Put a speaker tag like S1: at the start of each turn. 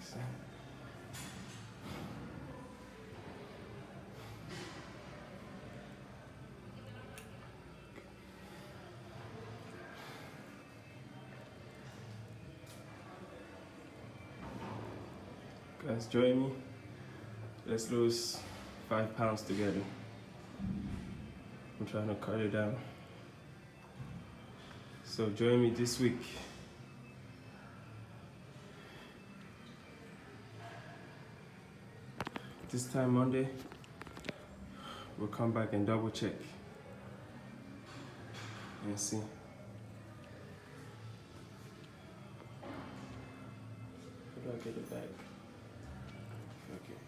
S1: So. Guys, join me. Let's lose five pounds together. I'm trying to cut it down. So join me this week. this time Monday, we'll come back and double check and see. How do I get it back? Okay.